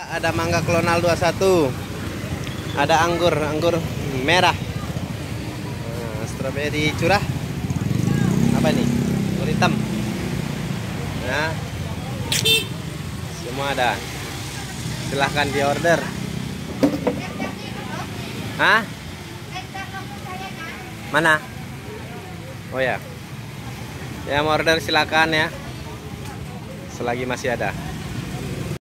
Ada mangga klonal 21. Ada anggur, anggur merah. Nah, strawberry curah. Apa nih? Anggur hitam. Nah. Semua ada. Silahkan di order. Hah? Mana? Oh ya. Yang order silakan ya. Selagi masih ada.